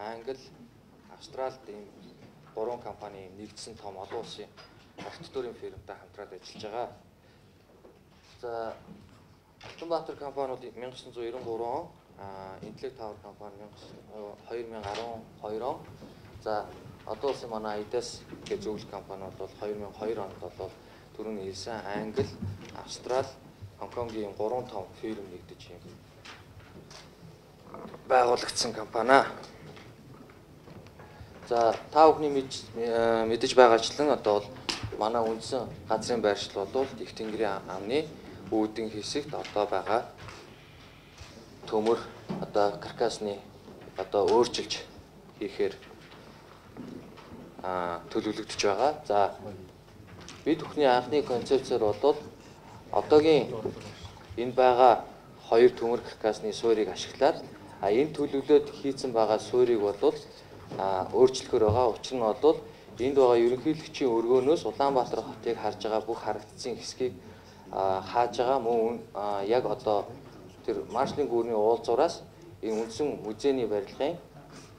Англи, Австралид ийм гурван компани нэгдсэн том олон улсын архитектурын фирмтай хамтраад ажиллаж байгаа. За Алтанбаатар компаниуд 1993 он, Intellect Tower компани 2012 он. За одоо улсын манай IDES гэх зөвлөх компаниуд бол 2002 онд бол түрүүний хэлсэн Англи, Австрал, Хонконгийн 3 том фирм нэгдэж юм байгуулагдсан компани. За та бүхний мэдэж байгаачлан одоо бол манай үндсэн газрын байршил бол их тэнгэрийн амны үүдэн хэсэгт одоо байгаа төмөр одоо каркасны одоо өөрчилж хийхээр а төлөвлөгдөж байгаа. За бид бүхний анхны концепцээр бол одоогийн энэ байгаа хоёр төмөр каркасны суурийг ашиглаад а энэ төлөвлөлөөд хийцэн байгаа суурийг бол өөрчлөхөр байгаа. Учир нь бол энд байгаа ерөнхийлөгчийн өргөөнөөс Улаанбаатар хотыг харж байгаа бүх харагдсан хэсгийг хааж байгаа мөн яг одоо тэр маршлын гүүрний уулзуураас энэ үндсэн музейний барилгын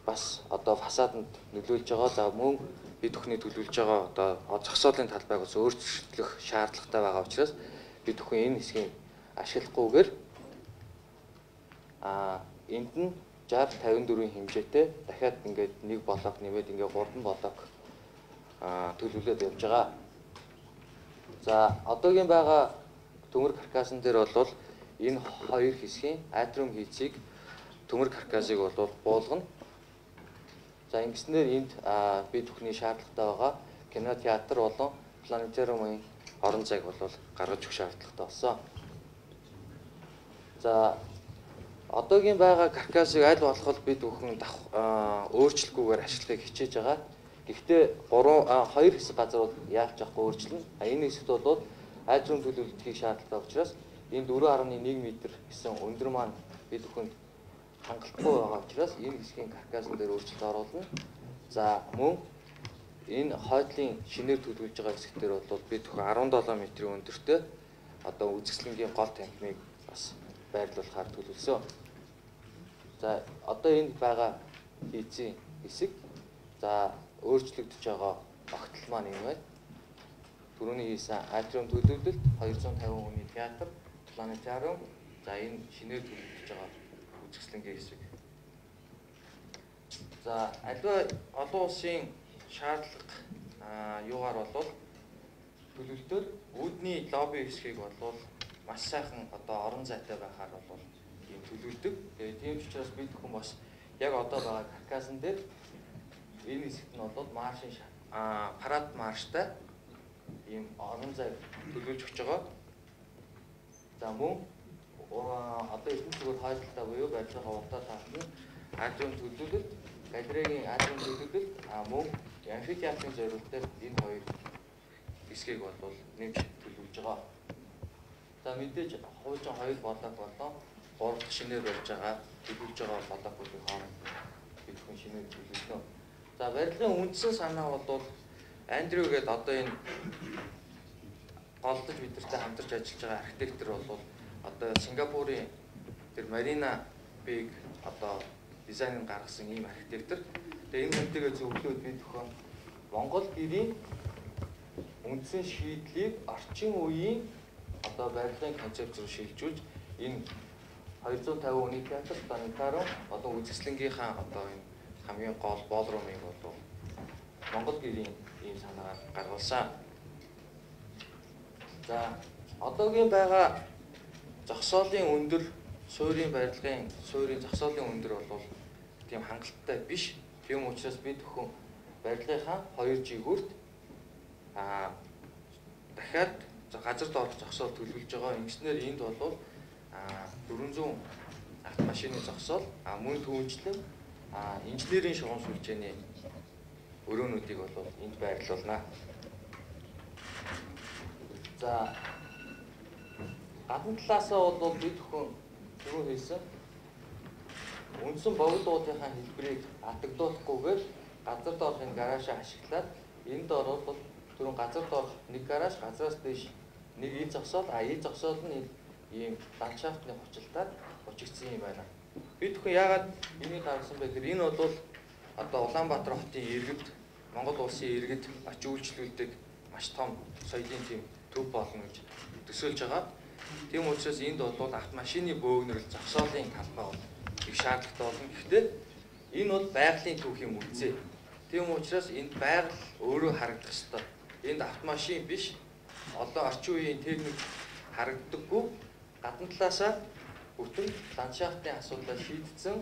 бас одоо фасаданд нөлөөлж байгаа. За мөн бид бүхний төлөвлөж байгаа одоо зогсоолын талбайг бас өөрчлөх шаардлагатай байгаа учраас бид бүхэн энэ хэсгийг ашиглахгүйгээр а энд нь 60 54-ийн хэмжээтэй дахиад ингээд нэг блок нэмээд ингээд 3 блок төлөвлөлөд явж байгаа. За одоогийн байгаа төмөр каркасан дээр бол энэ хоёр хэсгийн атрум хийцийг төмөр каркасыг бол буулгана. За ингэснээр энд бид бүхний шаардлагатай байгаа кино театр болон планетариумын орон зайг бол гаргаж өгөх шаардлагатай болсон. За одоогийн байгаа каркасыг аль болох бид бүхэн өөрчлөхгүйгээр ашиглахыг хичээж байгаа. Гэхдээ 3 2 хэсэг газар бол яах жахгүй өөрчлөн. А энэ хэсэгт бол айдрын төлөвлөлт хийх шаардлагатай учраас энэ 4.1 м гэсэн өндөр маань бид бүхэнд хангалттай байгаа учраас энэ хэсгийн каркасан дээр өөрчлөлт оруулна. За мөн энэ хойдлын шинээр төлөвлөж байгаа хэсгээр бол бид бүхэн 17 м-ийн өндөртэй одоо үзэсгэлэнгийн гол танхимыг бас байрлуулахаар төлөвлөсөн. За одоо энд байгаа хийцийн хэсэг за өөрчлөгдөж байгаа огтл маань юм байна. Түрүүний хийсэн альтрум төлөвлөлт 250 хүний театр, планетариум за энэ шинээр төлөвлөж байгаа үзэсгэлэнгийн хэсэг. За аливаа олон улсын шаардлага юугаар болвол төлөвлөлтөөр үүдний лобби хэсгийг болвол маш сайхан одоо орон зайтай байхаар болвол төлөвлөдөг. Тэгээд тийм ч учраас бид хүн бас яг одоо байгаа каркасан дээр энэ хэсэгт нь бол маршин а парад марштай ийм орон зай төлөвлөж өгч байгаа. За мөн одоо эрдэнэ зүгт хойдолтой буюу барилгын уртаа таахны адрын төлөвлөлт, галерегийн адрын төлөвлөлт а мөн амфитеатрын зорилттой энэ хоёр хэсгийг бол нэмж төлөвлөж байгаа. За мэдээж хуучин хоёр болоод болоо гурав дахь шинээр барьж байгаа төлөвлөж байгаа болоокуудын хооронд бид хүн шинээр төлөвлөнө. За барилгын үндсэн санаа бол Андрю гээд одоо энэ голдож бидэртэй хамтарч ажиллаж байгаа архитектор бол одоо Сингапурын тэр Марина Биг одоо дизайныг гаргасан ийм архитектор. Тэгээ энэ хүнтэйгээ зөвлөөд бид өхөн Монгол гэрийн үндсэн шийдлийг орчин үеийн одоо барилгын концепц руу шилжүүлж энэ 250 хүний театр планетариум одоо үзэсгэлэнгийнхаа одоо энэ хамгийн гол боолрумыг бол Монгол гэрийн ийм санаагаар гаргуулсан. За одоогийн байгаа зогсоолын өндөр суурийн барилгын суурийн зогсоолын өндөр бол тийм хангалттай биш. Тийм учраас бид өхөн барилгынхаа хоёр жигүүрт аа дахиад газар доорх зогсоол төлөвлөж байгаа. Ингэснээр энд бол 400 автомашины зогсоол мөн түүнчлэн инженерийн шугам сүлжээний өрөөнүүдийг бол энд байрлуулна. За гадна талаасаа бол бид бүхэн түрүү хэлсэн үндсэн богдуудынхаа хэлбэрийг атагдуулахгүйгээр газар доорхын гараашаа ашиглаад энд орвол түрүүн газар доорх нэг гараж газраас дэш нэг ил зогсоол а ил зогсоол нь ийм ландшафтны хувцалтаар учигдсан юм байна. Бид бүхэн яагаад энийг гаргасан бэ гэхээр энэ бол одоо Улаанбаатар хотын иргэд Монгол улсын иргэд очиж үйлчлүүлдэг маш том соёлын тийм төв болно гэж төсөөлж байгаа. Тийм учраас энд бол автомашины бөөгнөрөл зогсоолын талбай бол их шаардлагатай болно. Гэхдээ энэ бол байгалийн түүхийн музей. Тийм учраас энд байгаль өөрөө харагдах ёстой. Энд автомашин биш одоо орчин үеийн техник харагддаггүй гадна талаасаа бүтэн ландшафтын асуудлаа шийдсэн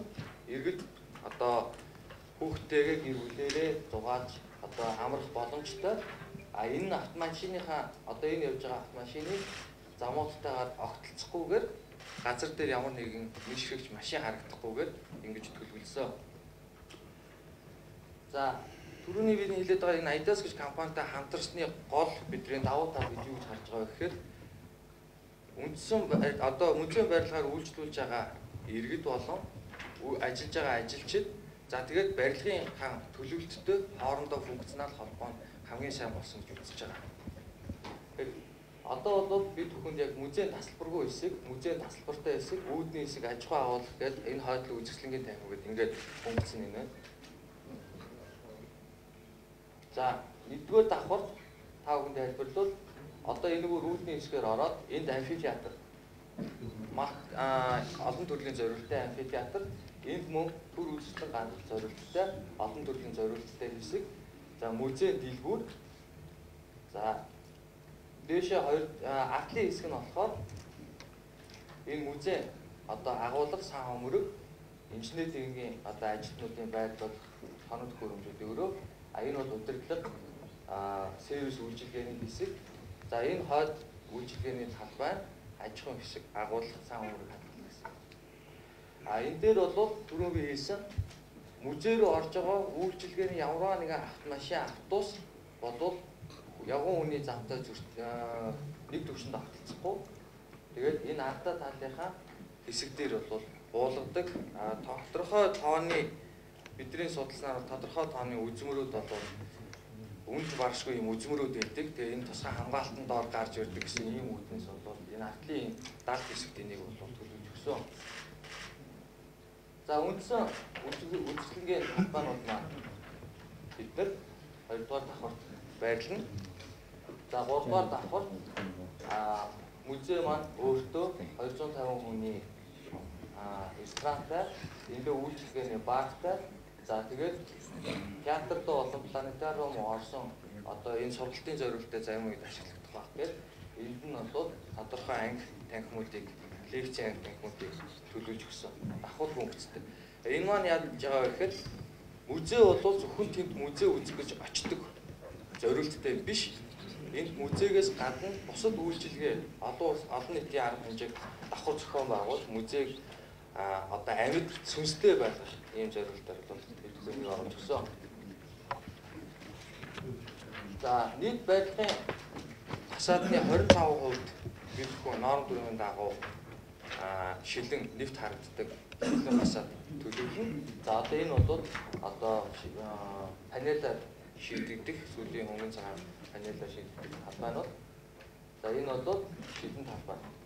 иргэд одоо хүүхдтэйгээ гэр бүлээрээ зугааж одоо амрах боломжтой. А энэ автомашиныхаа одоо энэ явж байгаа автомашиныг замуудтайгаар огтлцохгүйгээр газар дээр ямар нэгэн мишрэгч машин харагдахгүйгээр ингэж төлөвлөсөн. За түрүүний бидний хэлээд байгаа энэ Adidas гэж компанитай хамтарсны гол бидний давуу тал гэж юу гэж харж байгаа вэ гэхээр үндсэн одоо музейн барилгаар үйлчлүүлж байгаа иргэд болон ажиллаж байгаа ажилчид за тэгээд барилгын төлөвлөлттэй хоорондоо функционал холбоо нь хамгийн сайн болсон гэж үзэж байгаа. Одоо бол бид бүхэнд яг музейн тасалбаргүй хэсэг, музейн тасалбартай хэсэг, үүдний хэсэг, аж ахуй агуулга гэдэг энэ хойдлын үзэсгэлэнгийн танхим гэдэг ингээд функцэн юм байна. За, нэгдүгээр давхар та бүхэнд тайлбарлавал одоо энэ бүр үүдний хэсгээр ороод энд амфитеатр. Мах олон төрлийн зориулттай амфитеатр. Энд мөн төр үйлчлэн ганц зориулттай олон төрлийн зориулттай хэсэг. За музейн дэлгүүр. За Дээшээ хоёр артлын хэсэг нь болохоор энэ музей одоо агуулга сан хөмөрөг инженер техникийн одоо ажилтнуудын байдал тоног хөрөмжүүд өөрөө а энэ бол удирдлага сервис үйлчилгээний хэсэг за энэ хойд үйлчилгээний талбай аж ахуйн хэсэг агуулга сан хөмөрөг хадгалах хэсэг а энэ дээр бол түрүү би хэлсэн музей рүү орж байгаа үйлчилгээний ямар нэгэн автомашин автобус бодвол явган хүний замтай зүрт нэг төвшөнд авталцахгүй. Тэгээд энэ ардаа талынхаа хэсэг дээр бол буулгадаг тодорхой тооны бидний судалснаар тодорхой тооны үзмөрүүд бол үнд баршгүй юм үзмөрүүд байдаг. Тэгээ энэ тусгай хамгаалтанд доор гарч ирдэг гэсэн ийм үүднээс бол энэ артлын далд хэсэгт энийг бол төлөвлөж өгсөн. За үндсэн үйлчлэгийн компаниуд маань бид нар хоёрдугаар давхарт байрлана. За 3 дугаар давхар а музей маань өөртөө 250 хүний а ресторантай энэ үйлчлэгээний багтай за тэгээд театрт болон планетариум орсон одоо энэ сургалтын зорилттой зарим үед ашиглагдах байх гээд энд нь бол тодорхой анги танхимуудыг лекцийн анги танхимуудыг төлөвлөж өгсөн. Давхар функцтэй. Энэ маань яаж байгаа вэ гэхээр музей бол зөвхөн тэнд музей үзэх гэж очдог зорилттой биш энд музейгээс гадна бусад үйлчилгээ олон олон нийтийн арга хэмжээг давхар зохион байгуул музейг одоо амьд сүнстэй байлгах ийм зорилгоор бол эдгээр оруулж өгсөн. За нийт байдлын фасадны 25% бид хүн норм дүрмийн дагуу шилэн нэвт харагддаг шилэн фасад төлөвлөн. За одоо энэ бол одоо панелаар шийдэгдэх сүүлийн хөнгөн цагаан панелаар шийддэг талбай нь бол за энэ бол шилэн талбай.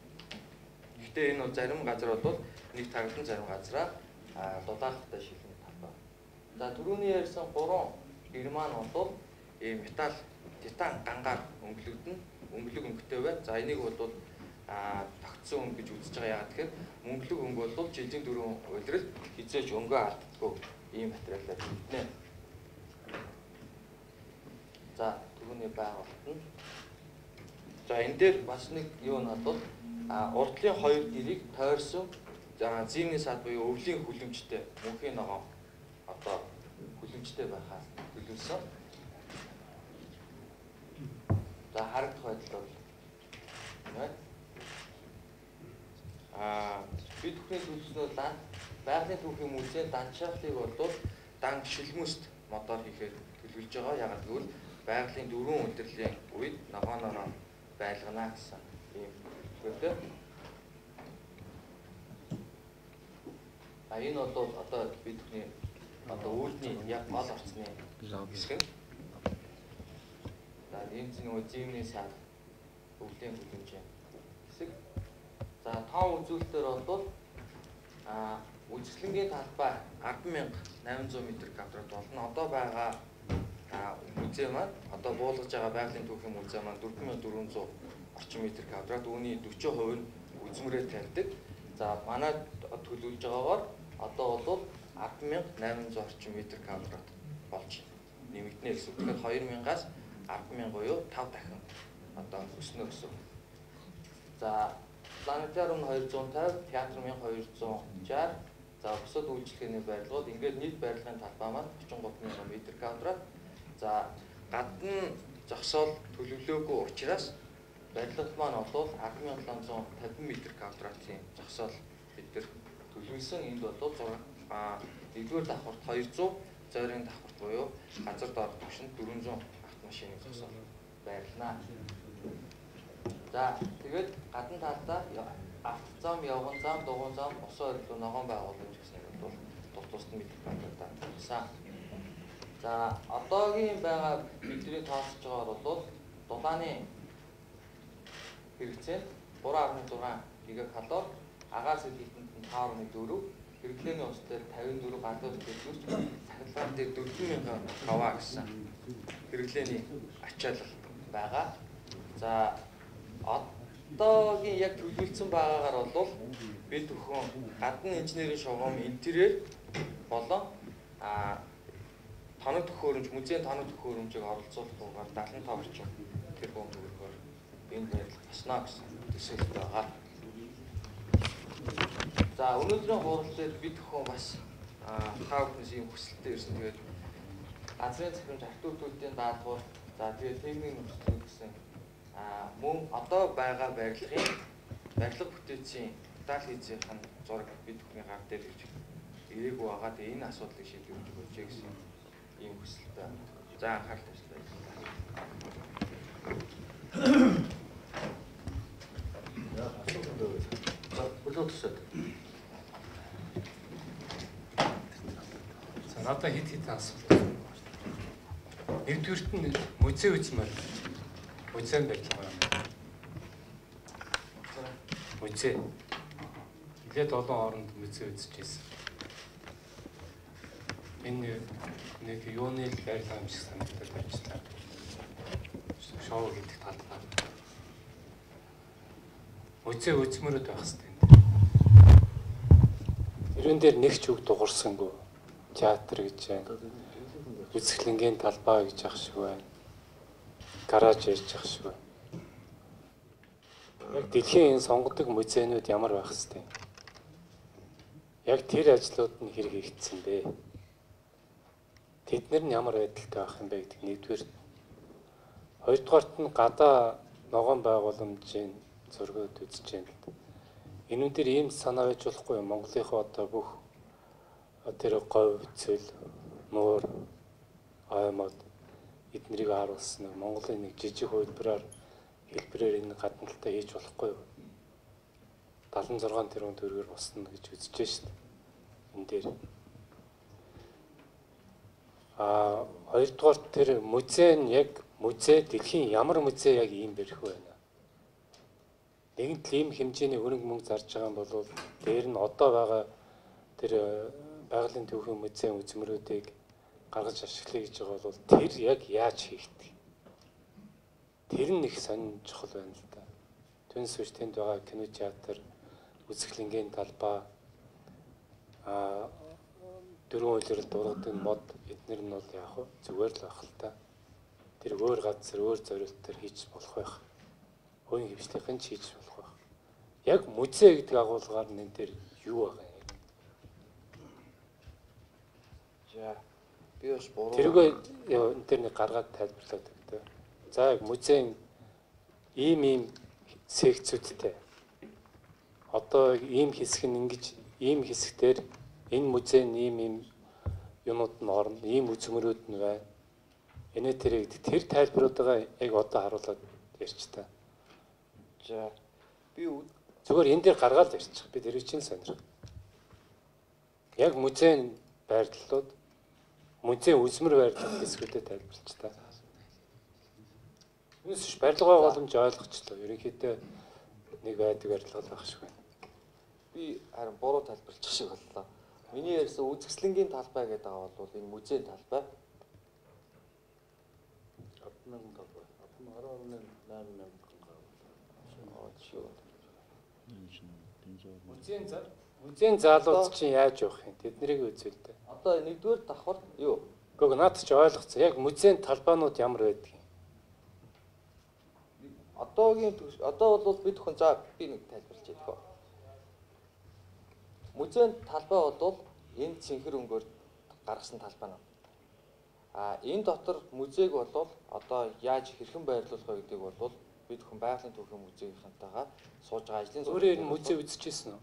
Гэхдээ энэ бол зарим газар бол нэг тагдан зарим газараа дулаахтай шилэн талбай. За түрүүний ярьсан гурван герман бол ийм металл титан гангаар өнгөлөгдөн өнгөлөг өнгөтэй байна. За энийг бол а тогтсон өнгө гэж үзэж байгаа яагаад тэгэхээр мөнгөлөг өнгө бол жилийн дөрөв улирал хизээж өнгөө алддаггүй ийм материалаар хийгдэнэ. За түүний байгуулалт нь За энэ дээр бас нэг юу надад урдлын хоёр гэрийг тойрсон зимний сад буюу өвлийн хүлэмжтэй мөнхийн ногоо одоо хүлэмжтэй байхаас төлөвлөсөн. За харагдах байдал бол байна. А бид бүхний төлөвлөснөө дан байгалийн түүхийн музей данчаалыг бол дан шилмөст модоор хийхээр төлөвлөж байгаа. Ягаад гэвэл байгалийн дөрвөн удирдлийн үед ногооноо байлгана гэсэн ийм үгтэй. А энэ бол одоо бид бүхний одоо үүдний яг гол орцны хэсэг нь. За энэ чинь нөгөө зимний сар өвлийн хүлэмжээ хэсэг. За тоон үзүүлэлтээр бол а Үзэсгэлэнгийн талбай 100800 м квадрат болно. Одоо байгаа музей маань одоо буулгаж байгаа байгалийн түүхийн музей маань 4400 орчим метр квадрат. Үүний 40% нь үзмрээ тавьдаг. За манай төлөвлөж байгаагаар одоо бол 10800 орчим метр квадрат болж нэмэгдэнэ гэсэн үг. Тэгэхээр 2000-аас 10000 буюу 5 дахин одоо өснө гэсэн. За планетариум 250, театр 1260, за бусад үйлчлэгээний барилгууд ингээд нийт барилгын талбай маань 33000 м квадрат. За гадна зогсоол төлөвлөөгүй учраас барилгад маань бол 10750 м квадратын зогсоол бид нар төлөвлөсөн. Энд бол 6 а нэгдүгээр давхарт 200, зойрын давхарт буюу газар дор түвшинд 400 автомашины зогсоол байрлана. За тэгээд гадна талдаа автозам, явган зам, дугуйн зам, усан орилуу ногоон байгууламж гэснээр бол тус тусд мэдэх байдлаар тавьсан. За одоогийн байгаа бидний тооцож байгаагаар бол дулааны хэрэгцээ 3.6 гигакалори, агаар сэдвэлтэнд нь 5.4, хэрэглээний ус дээр 54 гадуур дэлгүүрч сахилгаан дээр 4000 кава гэсэн хэрэглээний ачаалал байгаа. За одоогийн яг төлөвлөсөн байгаагаар бол бид өхөн гадны инженерийн шугам интерьер болон а тоног төхөөрөмж музейн тоног төхөөрөмжийг оролцуулахгүйгээр 75 орчим тэрбум төгрөгөөр энэ байрлал басна гэсэн төсөөлт байгаа. За өнөөдрийн хуралдаар бид өхөн бас та бүхнээс ийм хүсэлтэй ирсэн. Тэгээд газрын захирамж артуудуудын даалгавар за тэгээд техникийн нөхцөл гэсэн мөн одоо байгаа барилгын барилга бүтээцийн деталь хийцийнхэн зураг бид бүхний гар дээр ирж ирээгүй байгаа. Тэгээ энэ асуудлыг шийдвэрлэж өгөөч гэсэн ийм хүсэлтэй. За анхаарал тавьсан. За асуулт өгөөч. Бүлээн төсөөд. За надад хит хит асуулт. Нэгдүгürt нь музей үзмээр музейн барилга байна. Музей. Илээд олон оронд музей үзэж байсан. Энэ нэг юуны л барилга юм шиг санагдаад байна. Шоу гэдэг талбай. Музей үзмөрөд байх хэрэгтэй. Тэрэн дээр нэг ч үг дуурсангүй театр гэж байна. Үзэсгэлэнгийн талбай гэж ах шиг байна гараж ярьж явах шиг байна. Яг дэлхийн энэ сонгодог музейнууд ямар байх хэвтэй. Яг тэр ажлууд нь хэрэг хийгдсэн бэ? Тэд нар нь ямар байдалтай байх юм бэ гэдэг нэгдүгээр. Хоёрдугаарт нь гадаа ногоон байгууламжийн зургууд үзэж байна л да. Энүүдээр ийм санаа байж болохгүй. Монголынхоо одоо бүх тэр говь, цөл, нуур, аймаг эднэрийг харуулсан нэг Монголын нэг жижиг хувилбараар хэлбэрээр энэ гадна талтай хийж болохгүй юу? 76 тэрбум төгрөгөөр босно гэж үзэж шít. Энэ дээр. А хоёрдугаар тэр музей нь яг музей дэлхийн ямар музей яг ийм бэрх байна. Нэгэнт ийм хэмжээний хөрөнгө мөнгө зарж байгаа юм бол дээр нь одоо байгаа тэр э, байгалийн төвхийн музейн үзмөрүүдийг гаргаж ашиглая гэж байгаа бол тэр яг яаж хийгдэх. Тэр нь их сонин чухал байна л да. Түнс биш тэнд байгаа кино театр, үзэсгэлэнгийн талбай а дөрвөн үйлрэл дургадын мод эднэр нь бол яг зүгээр л байх л та. Тэр өөр газар өөр зорилтоор хийж болох байх. Хөөний хөвчлийнхэн ч хийж болох байх. Яг музей гэдэг агуулгаар нэн дээр юу байгаа юм? За Би бас буруу. Тэргээ энэ төр нэг гаргаад тайлбарлаад өгдөө. За яг музейн ийм ийм секцүүдтэй. Одоо ийм хэсэг нь ингэж ийм хэсгээр энэ музейн ийм ийм юмуд нь орно, ийм үзмөрүүд нь байна. Энэ тэр тэр тайлбаруудаа яг одоо харуулад ярьч та. За би зүгээр энэ дээр гаргаад ярьчих. Би тэрийг чинь сонирх. Яг музейн байрлалууд музейн үлсмэр байрлал хэсгүүдэд тайлбарлаж та. Үнсш барилга боломж ойлгочлоо. Ерөнхийдөө нэг байдаг барилга байх шиг байна. Би харин буруу тайлбарлаж шиг боллоо. Миний ярьсан үзэсгэлэнгийн талбай гэдэг аа бол энэ музейн талбай. Атмын талбай. Атмын 18 8 Музейн за музейн заалууд чинь яаж явах юм? Тэднийг үзвэл дээ. Одоо нэгдүгээр давхар юу? Гэхдээ наад чи ойлгоцсон. Яг музейн талбайнууд ямар байдаг юм? Одоогийн одоо бол бид хүн за би нэг тайлбарлаж вэ? Музейн талбай бол энэ цэнхэр өнгөөр гаргасан талбай нь. А энэ дотор музейг бол одоо яаж хэрхэн байрлуулах вэ гэдгийг бол бид хүн байгалийн түүхийн музейнхантайгаа сууж байгаа ажлын Өөрөө энэ музей үзчихсэн үү?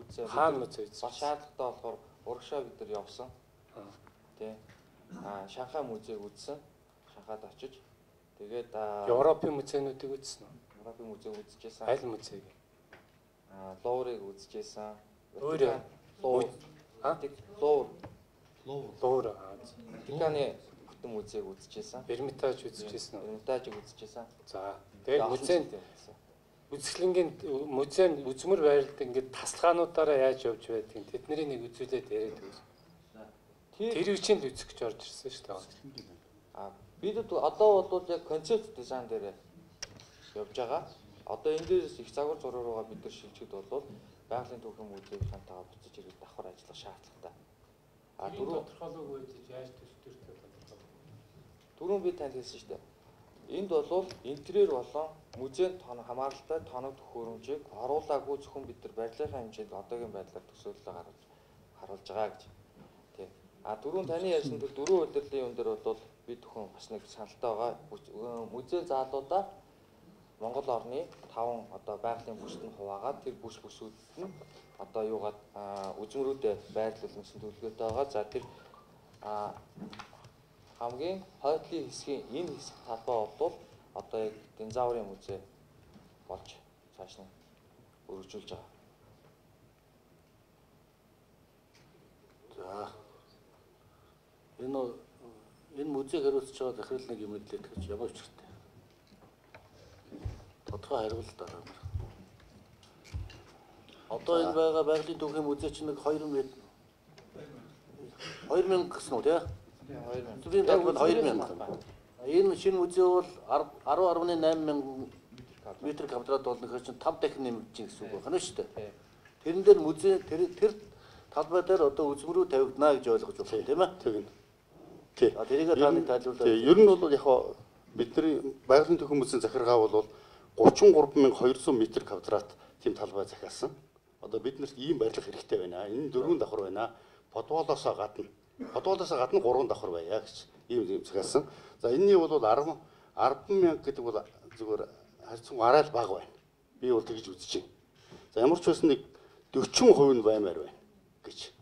үзээ Хаана музей Бас үзчихсэн? шаардлагатай болохоор урагшаа бид нар явсан. Аа. Тий. Аа Шанхай музейг үзсэн. Шанхайд очиж тэгээд аа Европын музейнуудыг үзсэн үү? Европын музейг үзчихсэн. Аль музейг? Аа Лоурыг үзчихсэн. Өөрөө? Луур. А? Луур. Луур. Ватиканы бүтэн музейг үзчихсэн. Эрмитаж үзчихсэн үү? Эрмитажийг үзчихсэн. За. Тэгээд музейн үзэсгэлэнгийн музейн үзмэр байрлалд ингээд тасалгаануудаараа яаж явж байдгийг тэдний нэг үзүүлээд яриад өгсөн. Тэр Тэр үчинд үзэх гэж орж ирсэн шүү дээ. аа бид одоо бол яг концепт дизайн дээр явж байгаа. Одоо энэ дээрээс их загвар зураг руугаа бид нар шилжихэд бол байгалийн түүхийн музейнхантайгаа буцаж ирээд давхар ажиллах шаардлагатай. А дөрөв тодорхойлоогүй байж яаж төсөлтөртэй тодорхойлох. Дөрөв би танд хэлсэн шүү дээ. Энд бол интерьер болон музейн тоног хамааралтай тоног төхөөрөмжийг оруулаагүй зөвхөн бид нар барилгын хэмжээнд одоогийн байдлаар төсөөлөлөө гаргаж харуулж байгаа гэж. Тий. А дөрөв таны ярьсан тэр дөрөв удирлын юм дээр бол бид зөвхөн бас нэг саналтай байгаа. Музей заалуудаа Монгол орны 5 одоо байгалийн бүсэнд хуваагаад тэр бүс бүсүүдэд нь одоо юугаад үзмрүүдэд байрлуулсан төлөвлөгөөтэй байгаа. За тэр хамгийн хойдлын хэсгийн энэ хэсэг талбай бол одоо яг динозаврын музей болж цааш нь өргөжүүлж байгаа. За. Энэ энэ музейг хариуцж байгаа захирал нэг юм хэлээд гэж ямар учиртай. Тодорхой хариулт дараа. Одоо энэ байгаа байгалийн түүхийн музей чинь нэг 2 м 2000 гэсэн үү тий? 2000. Зүгийн даг бол 2000. Энэ шинэ музей бол 10.8 мянган метр квадрат бол нөхөр чинь 5 дахин нэмж чинь гэсэн үг байна шүү дээ. Тэрэн дээр музей тэр тэр талбай дээр одоо үзмрүү тавигдана гэж ойлгож байна тийм ээ. Тэгнь. Тий. А тэрийг та нэг тайлбарлаа. Тий. Ер нь бол яг хаа бидний байгалийн төхөн мөсийн захиргаа бол 33200 м квадрат тийм талбай захиалсан. Одоо биднэрт ийм барилга хэрэгтэй байна. Энэ дөрвөн давхар байна. Подволоос гадна. Подволоос гадна гурван давхар байя гэж ийм юм захиалсан. За энэний бол 10 100000 гэдэг бол зүгээр харьцан арай л бага байна. Би бол тэгж үзэж байна. За ямар ч байсан нэг 40% нь баймаар байна гэж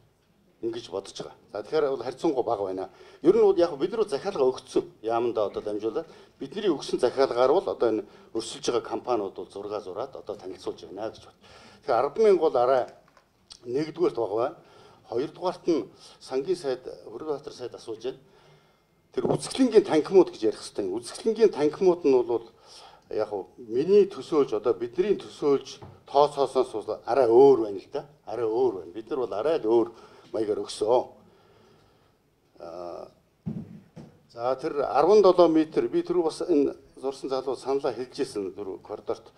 ингэж бодож байгаа. За тэгэхээр бол харьцангуй бага байна. Ер нь бол яг бид нар захиалга өгсөн. Яаманда одоо дамжуулаад бидний өгсөн захиалгаар бол одоо энэ өрсөлж байгаа компаниуд бол зураг зураад одоо танилцуулж байна гэж бод. Тэгэхээр 100000 бол арай нэгдүгээрт бага байна. Хоёрдугаарт нь сангийн сайд Хөрөбаатар сайд асууж байна. Тэр үзэсгэлэнгийн танхимууд гэж ярих хэрэгтэй. Үзэсгэлэнгийн танхимууд нь бол яг уу миний төсөөлж одоо бидний төсөөлж тооцоосоос арай өөр байна л да. Арай өөр байна. Бид нар бол арай л өөр маягаар өгсөн. Аа за тэр 17 м би түрүү бас энэ зурсан залуу саналаа хэлжсэн түрүү коридорт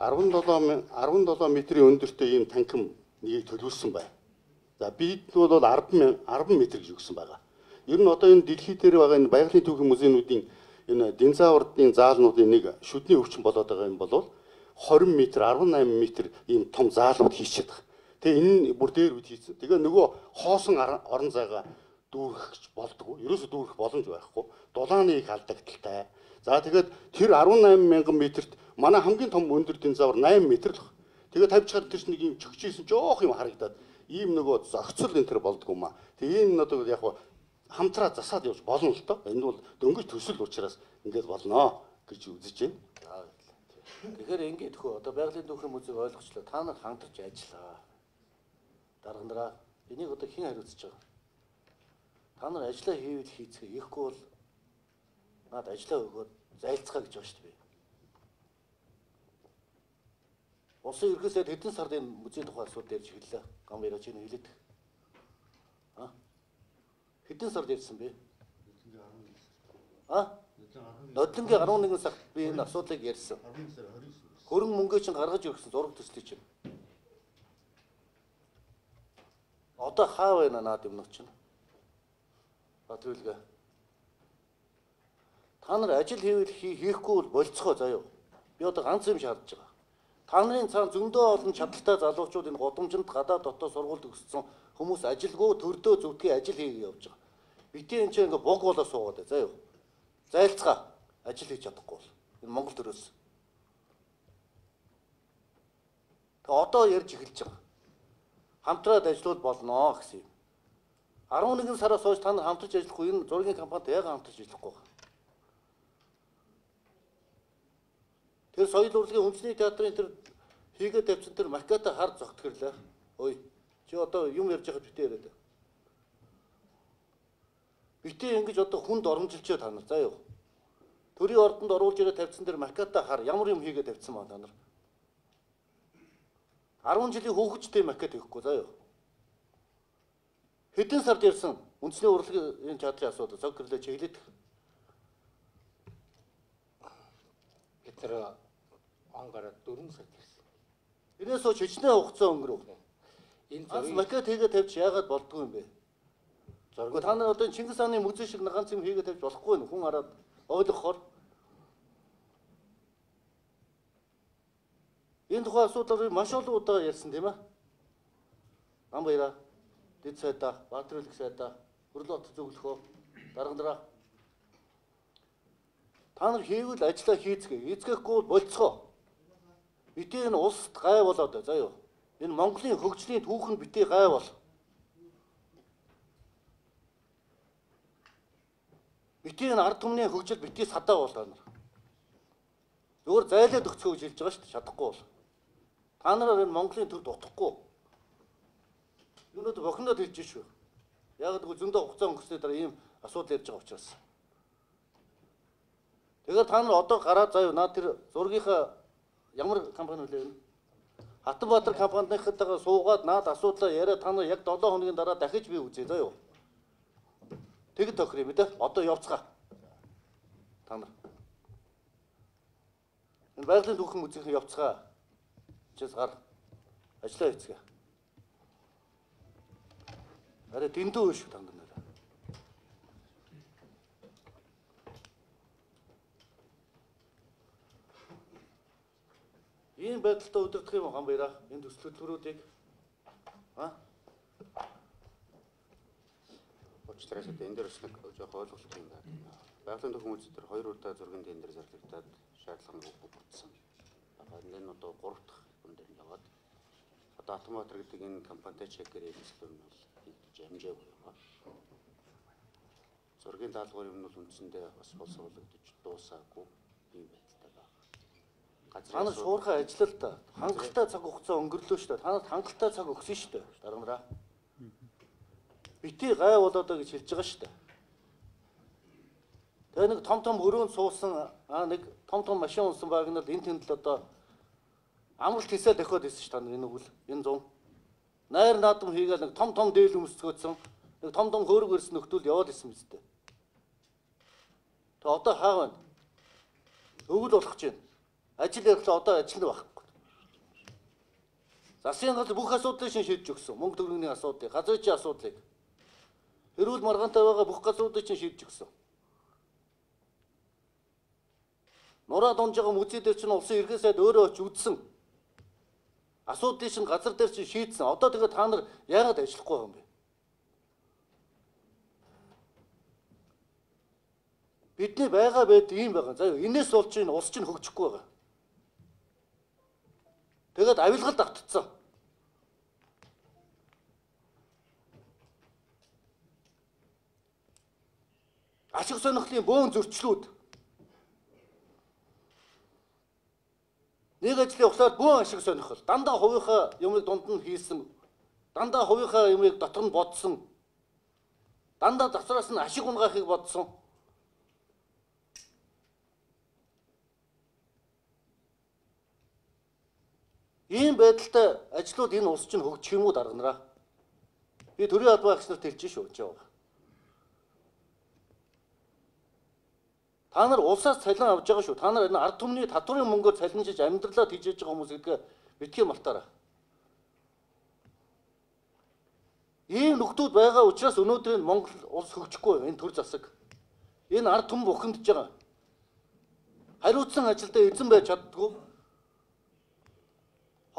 17 17 м-ийн өндөртэй ийм танхим нэгийг төлөвлөсөн байна. За бид бол 10 м 10 м гэж өгсөн байгаа. Ер нь одоо энэ дэлхий дээр байгаа энэ байгалийн түүхийн музейнуудын энэ динозаврын заалнуудын нэг шүдний өвчин болоод байгаа юм бол 20 м 18 м ийм том заалууд хийчихэд байгаа. Тэгээ энэ нь бүр дээр үд хийсэн. Тэгээ нөгөө хоосон орон зайгаа дүүрэх болдгоо. Ерөөсө дүүрэх боломж байхгүй. Дулааны их алдагдaltaй. За тэгээд тэр 18 мянган метрт манай хамгийн том өндөр динозавр 8 метр л. Тэгээ тавьж чад тэр чинь нэг юм чөгчийсэн жоох юм харагдаад ийм нөгөө зохицол энэ төр болдгоо маа. Тэгээ энэ одоо яг хамтраа засаад явж болно л доо. Энэ бол дөнгөж төсөл учраас ингээд болно гэж үзэж байна. Тэгэхээр ингээд хөө одоо байгалийн түүхийн музейг ойлгочлоо. Та нар хангалтж ажиллаа. Дарганараа энийг одоо хэн хариуцж байгаа? Та нар ажиллаа хийвэл хийцгээ. Ихгүй бол над ажиллаа өгөөд зайлцгаа гэж байна шүү дээ. Улсын ерхөөсөө хэдэн сард энэ музейн тухай асуудал ярьж эхэллээ. Гам яриач энэ хэлээд. хэдэн сард ирсэн бэ? А? Нодлонгийн 11 сард би энэ асуудлыг ярьсан. Хөрөнгө мөнгөө чинь гаргаж өгсөн зураг төслийг чинь. Одоо хаа байна наад юм чинь? Батрүүлгээ. Та нар ажил хийвэл хийхгүй бол болцгоо заяа. Би одоо ганц юм шаардж байгаа. Та нарын цаана зөндөө олон чадaltaй залуучууд энэ годомжинд гадаа дотоод сургуульд өгсөн хүмүүс ажилгүй төрдөө зүтгэе ажил хийгээ явж байгаа. Битээ энэ чинь ингээ бог болоо суугаад бай заяа. Зайлцгаа ажил хийж чадахгүй бол энэ Монгол төрөөс. Тэгээ одоо ярьж эхэлж байгаа. Хамтраад ажиллавал болно гэсэн юм. 11 сараас хойш та нар хамтарч ажиллахгүй энэ зургийн компанид яг хамтарч ажиллахгүй байна. Тэр соёл урлагийн үндэсний театрын тэр хийгээд тавьсан тэр макета хар зогтгорлаа. Ой. Чи одоо юм ярьж байхад битээ яриад. Битээ ингэж одоо хүнд оромжилчээ та нар заа юу. Төрийн ордонд оруулж ирээд тавьсан тэр макета хар ямар юм хийгээд тавьсан ба та нар. 10 жилийн хөөгчтэй макет хийхгүй заа юу. Хэдэн сард ярьсан үндэсний урлагийн театрын асуудал зогтгорлоо чиглээд Бид нэр он гараад 4 сард ирсэн. Энээс хойш хичнээн хугацаа өнгөрөв. Энэ зургийг макет хийгээд тавьж яагаад болдгоо юм бэ? Зорго та нар одоо Чингис хааны музей шиг ганц юм хийгээд тавьж болохгүй нэ хүн хараад ойлгохоор Энэ тухайн асуудлыг маш олон удаа ярьсан тийм ээ. Нам баяра. Дэд сайдаа, Баатарлаг сайдаа, Хөрлөт зөвлөхөө даргандраа. Та нар хийвэл ажиллаа хийцгээ. Хийцгээхгүй бол болцгоо. Битээ энэ улсад гай болоод заа юу. Энэ Монголын хөгжлийн түүхэн битээ гай бол. Битээ энэ ард түмний хөгжил битээ садаа бол та нар. Зүгээр зайлаад өгцгөө гэж хэлж байгаа шүү дээ. Чадахгүй бол. Та нараар энэ Монголын төр дутахгүй. Юунод бохнод хэлж шүү. Яг гэвэл зөндөө хугацаа өнгөрсний дараа ийм асуудал ярьж байгаа учраас. Тэгэхээр та нар одоо гараад заяа наад тэр зургийнхаа ямар компани үлээ вэ? Хатанбаатар компанийхтайгаа суугаад наад асуудлаа яриа та нар яг 7 хоногийн дараа дахиж би үзье заа юу. Тэгэд тохирё мэдээ. Одоо явцгаа. Та нар. Энэ байгалийн түүхэн үзэх явцгаа. Чис гар. Ажлаа хийцгээ. Арай дэндүү биш та нар. Ийм байдалтай удирдах юм ган баяра энэ төсөлтөрүүдийг а Учраас одоо энэ дээр бас нэг жоох ойлголт юм байна. Байгалийн төхөм үйлс дээр хоёр удаа зургийн тендер зарлагдаад шаардлага нь бүгдсэн. Одоо энэ нь одоо гурав дахь хүн дээр нь яваад одоо Атомбатар гэдэг энэ компанитай чекээр хэлсэн нь бол хийж амжаагүй юм аа. Зургийн даалгавар юм бол үндсэндээ бас боловсруулагдаж дуусаагүй юм байна. Та нар шуурхай ажиллал та хангалттай цаг хугацаа өнгөрлөө шүү дээ. Та нарт хангалттай цаг өгсөн шүү дээ. Даргандраа. Бити гай болоод байгаа гэж хэлж байгаа шүү дээ. Тэгээ нэг том том өрөөнд суусан аа нэг том том машин унсан баг нь л энэ тэнд л одоо амралт хийсэл дохиод ирсэн ш та нар энэ үл энэ зам найр наадам хийгээл нэг том том дээл өмсгөөдсөн нэг том том хөөрөг ирсэн нөхдөл яваад ирсэн мэт. Тэгээ одоо хаа байна? Өвөл болох гэж байна. Ажил ярихлаа одоо ажил нь байхгүй. Засгийн газар бүх асуудлыг шин шийдэж өгсөн. Мөнгө төгрөгийн асуудлыг, газрын асуудлыг. Эрүүл маргаантай байгаа бүх газруудыг чинь шийдэж өгсөн. Нураа дунж байгаа музей дээр чинь улсын иргэн сайд өөрөө очиж үзсэн. Асуудлыг чинь газар дээр чинь шийдсэн. Одоо тэгээд та нар яагаад ажиллахгүй юм бэ? Бидний байгаа байд ийм байгаа. За энэс болж чинь ус чинь хөгжихгүй байгаа. Тэгээд авилгалд автцсан. Ашиг сонирхлын бөөн зөрчлүүд. Нэг ажлын ухлаар бөөн ашиг сонирхол. Дандаа хувийнхаа юмыг дунд нь хийсэн. Дандаа хувийнхаа юмыг дотор нь бодсон. Дандаа завсраас нь ашиг унгаахыг бодсон Ийм байдалтай ажлууд энэ улс чинь хөгжих юм уу дарганараа? Би төрийн албан агч нарт хэлж шүү ч яваа. Та нар улсаас цалин авж байгаа шүү. Та нар энэ ард түмний татварын мөнгөөр цалинжиж амьдралаа тижээж байгаа хүмүүс гэдгээ битгий мартаарай. Ийм нөхдүүд байгаа учраас өнөөдөр энэ Монгол улс хөгжихгүй энэ төр засаг. Энэ ард түмэн бухимдж байгаа. Хариуцсан ажилдаа эзэн байж чаддгүй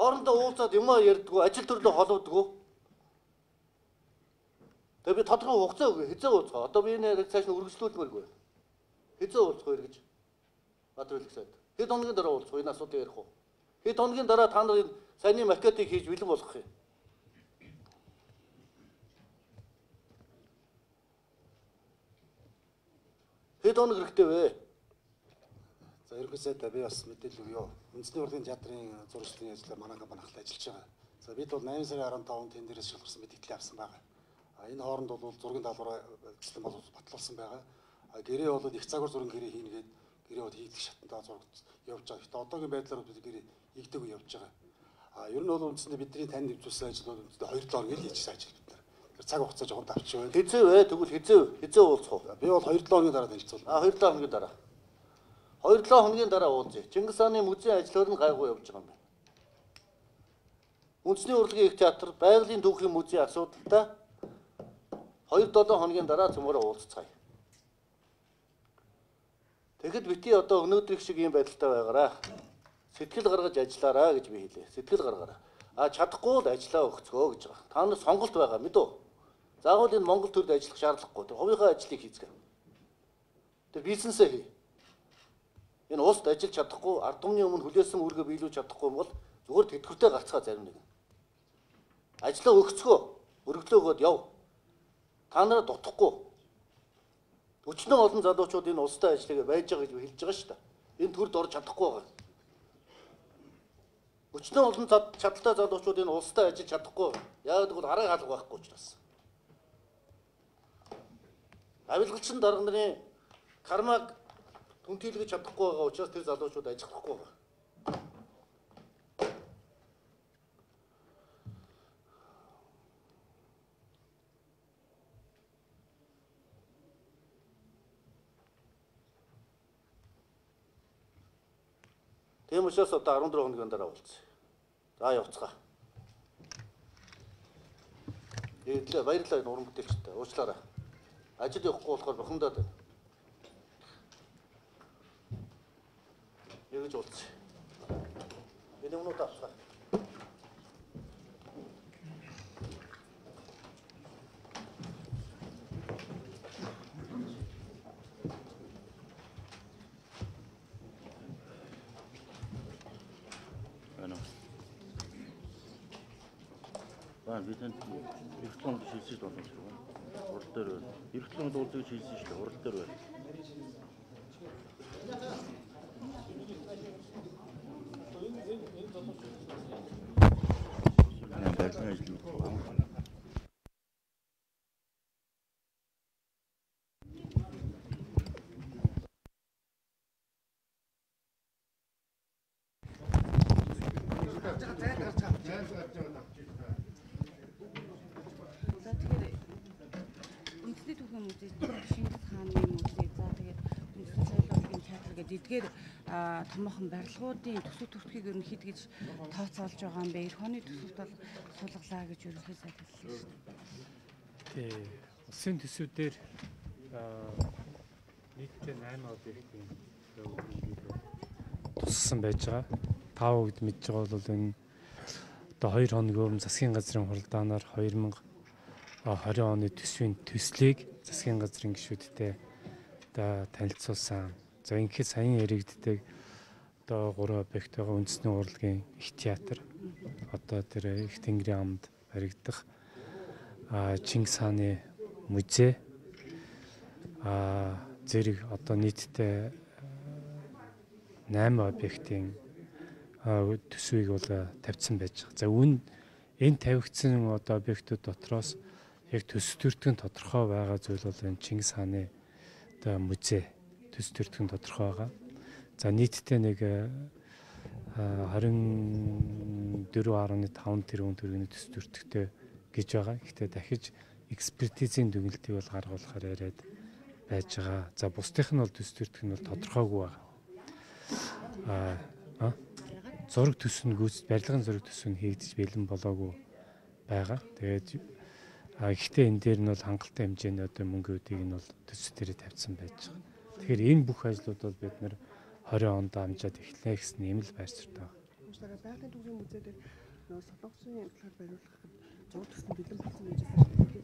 Хоорондоо уулзаад юмаа ярьдгүй, ажил төрлөө холбодгүй. Тэгээ би тодорхой хугацаа өгье. Хизээ уулзгаа. Одоо би энэ цааш нь үргэлжлүүлмээргүй. Хизээ уулзах вэ гэж. Баатар хэлэх сайд. Хэд хоногийн дараа уулзах? Энэ асуудыг ярих уу? Хэд хоногийн дараа та нар саяны макетыг хийж бэлэн болгох юм. Хэд хоног хэрэгтэй вэ? За та би бас мэдээлэл өгье. Үндэсний урлагийн театрын зурагчдын ажлаар манай компани хахлаа ажиллаж байгаа. За бид бол 8 сарын 15-нд тендерээс шалгарсан мэд итгэл авсан байгаа. А энэ хооронд бол зургийн даалгавар ажилласан бол батлуулсан байгаа. А гэрээ бол их цагаар зургийн гэрээ хийнгээд гэрээ бол хийх шатндаа зураг явж байгаа. Гэтэ одоогийн байдлаар бид гэрээ хийгдэг явж байгаа. А ер нь бол үндсэндээ бидний тань нэвтрүүлсэн ажил бол үндсэндээ 2 7 хоног л хийчихсэн ажил бид нар. Тэр цаг хугацаа жоохон давч байна. Хизээ вэ? Тэгвэл хизээ хизээ уулзах уу? Би бол 2 7 хоногийн дараа танилцуул. А 2 7 хоногийн дараа. 2 7 хоногийн дараа уулзъя. Чингис хааны музейн ажлаар нь гайгүй явж байгаа юм байна. Үндэсний урлагийн их театр, байгалийн түүхийн музейн асуудалтай 2 7 хоногийн дараа цөмөрөө уулзцгаая. Тэгэхэд бити одоо өнөөдрийг шиг ийм байдалтай байгаараа. Сэтгэл гаргаж ажиллаараа гэж би хэлээ. Сэтгэл гаргаараа. А чадахгүй л ажиллаа өгцгөө гэж байгаа. Та нар сонголт байгаа мэдүү. Заавал энэ Монгол төрд ажиллах шаардлагагүй. Тэр хувийнхаа ажлыг хийцгээе. Тэр бизнесээ хий. Энэ улсд ажиллаж чадахгүй, ард түмний өмнө хүлээсэн үүргээ биелүүлж чадахгүй юм бол зүгээр тэтгэвртэй гарцгаа зарим нэг. Ажлаа өгцгөө, өргөлөө өгөөд яв. Та нараа дутахгүй. Өчнөө олон залуучууд энэ улстай ажиллагаа байж байгаа гэж хэлж байгаа шүү дээ. Энэ төрд орж чадахгүй байгаа. Өчнөө олон чадaltaй залуучууд энэ улстай ажиллаж чадахгүй. Яг гэвэл арга хаалга байхгүй учраас. Авилгалчин дарга нарын кармаг түнтийлгэж чадахгүй байгаа учраас тэр залуучууд ажиллахгүй байгаа. Тийм учраас одоо 14 хоногийн дараа уулзъя. За явцгаа. Эдлээ баярлалаа уран бүтээлчтэй. Уучлаарай. Ажил явахгүй болохоор бухимдаад байна. Ягж уулзъя. Энэ өмнө таацгаа. Баа бидэнд эрхтлэн шилжиж болно шүү. Урал дээр байна. Эрхтлэн дуулдгийг шилжиж шүү. Урал дээр байна. Ажил За тэгэхээр үндэсний түүхийн музей, Шингис хааны музей, за тэгээд үндэсний соёлын театр гэдэг. Эдгээр томоохон барилгуудын төсөв төртгийг ер нь хэд гэж тооцоолж байгаа юм бэ? Эх оны төсөвт бол сулглаа гэж ерөнхий сайд хэлсэн шүү дээ. Тий. Улсын төсвүүдээр нийтдээ 8 объектын туссан байж байгаа. Тав үед мэдж байгаа бол энэ одоо 2 хоног өмнө засгийн газрын хуралдаанаар 2020 оны төсвийн төслийг засгийн газрын гишүүдтэй одоо танилцуулсан. За ингээд саяхан яригддаг одоо 3 объект байгаа үндэсний урлагийн их театр одоо тэр их тэнгэрийн амд баригдах Чингис хааны музей а зэрэг одоо нийтдээ 8 объектын төсвийг бол тавьсан байж байгаа. За үн энэ тавигдсан одоо объектууд дотроос яг төс төртгөн тодорхой байгаа зүйл бол энэ Чингис хааны одоо музей төс төртгөн тодорхой байгаа. За нийтдээ нэг а, 24.5 тэрбум төгрөгийн төс төртгтэй гэж байгаа. Гэхдээ дахиж экспертизийн дүгнэлтийг бол гаргуулахаар яриад байж байгаа. За бусдынх нь бол төс төртөх нь бол тодорхойгүй байгаа. Аа зураг төсөв нь гүйц барилгын зураг төсөв нь хийгдэж бэлэн болоогүй байгаа. Тэгээд а гэхдээ энэ дээр нь бол хангалттай хэмжээний одоо мөнгөүүдийг нь бол төсөв дээр тавьсан байж байгаа. Тэгэхээр энэ бүх ажлууд бол бид нэр 20 онд амжаад эхлэе гэсэн юм л байрцтай байна. Уучлаарай байгалийн төвийн музей дээр нөгөө солонгосын талаар бариулах зураг төсөв бэлэн болсон гэж байна.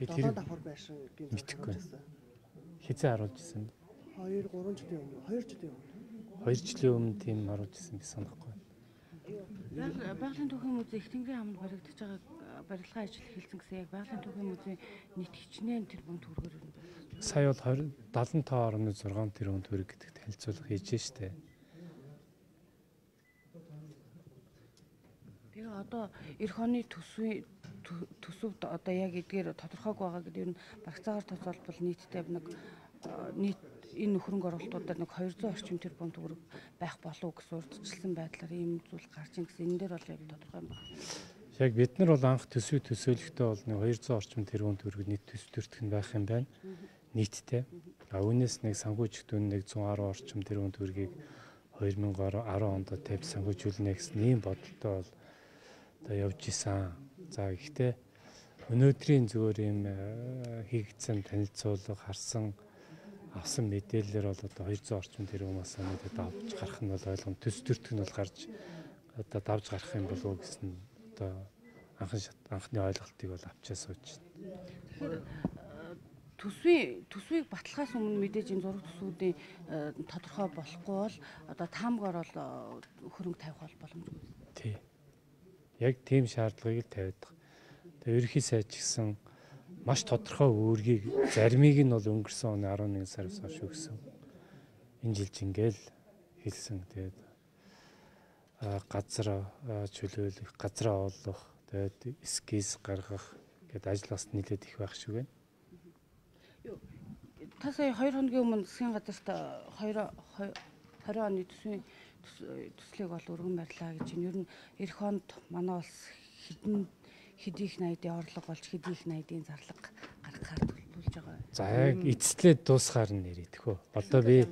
Тэр давхар байшин гэж Мэдхгүй. хизээ харуулж исэн. 2 3 жилийн өмнө 2 жилийн өмнө 2 жилийн өмнө тийм харуулж исэн би санахгүй. Байгалийн түүхийн музей их тэнгэрийн хамт баригдаж байгаа а, барилгын ажил эхэлсэн гэсэн яг байгалийн түүхийн музей нийт хичнээн тэрбум төгрөгөөр юм байна. Сая бол 20 75.6 тэрбум төгрөг гэдэгт танилцуулга хийж штэ. Тэгээ одоо эх оны төсвийн тө- төсөвд одоо яг эдгээр тодорхойг байгаа гэдэг нь багцаагаар тооцоолбол нийтдээ нэг а, нийт энэ нөхрөнгө оролтуудаар нэг 200 орчим тэрбум төгрөг байх болов гэсэн урдчилсан байдлаар ийм зүйл гарч ийн гэсэн энэ дээр бол яг тодорхой юм байна. Яг бид нар бол анх төсвийг төсөөлөхдөө бол нэг 200 орчим тэрбум төгрөг нийт төсөв төртөх нь байх юм байна. Нийтдээ. А үүнээс нэг санхүүжигдүүн нэг 110 орчим тэрбум төгрөгийг 2010 онд тавьж санхүүжүүлнэ гэсэн ийм бодолтой бол одоо явж исэн. За гэхдээ өнөөдрийн зүгээр юм э, хийгдсэн танилцуулга харсан авсан мэдээлэлээр бол одоо 200 орчим тэрбумаас өнөөдөр давж гарах нь бол ойлгом төс төртг нь бол гарч одоо давж гарах юм болов уу гэсэн одоо анхан шат анхны ойлголтыг бол авчаа сууж байна. Тэгэхээр а, төсвийн төсвийг баталгаас өмнө мэдээж энэ зураг төсвүүдийн а, тодорхой болохгүй бол одоо таамгаар бол а, хөрөнгө тавих бол боломжгүй. Тий. Яг тийм шаардлагыг л тавиад байгаа. Тэгээ ч гэсэн маш тодорхой үүргийг заримыг нь бол өнгөрсөн оны 11 сараас хойш өгсөн. Энэ жил жингээл хэлсэн. Тэгээд газар а, чөлөөлөх, газраа олох, тэгээд эскиз гаргах гэдэг ажил бас нэлээд их байх шиг байна. Та сая 2 хоногийн өмнө засгийн газарт 2 20 оны төсвийн төс- төслийг бол өргөн барьлаа гэж юм. Ер нь эх хонд манай улс хэдэн хэд их найдын орлого болж хэд их найдын зарлага гаргахаар төлөвлөж байгаа. За яг эцлээд дуусгаар нь нэрийдэх хөө. Одоо би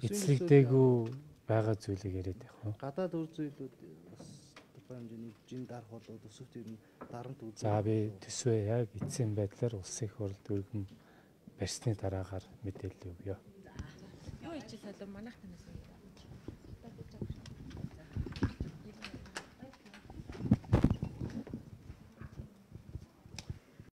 эцлэгдээгүй байгаа зүйлийг яриад уу. Гадаад үр зүйлүүд бас тухайн хэмжээний жин дарах болоод өсөвт юм дарамт үйл. За би төсвөө яг эцсийн байдлаар улсын хурлд өргөн барьсны дараагаар мэдээлэл өгье. Юу ичил солон манайх танаас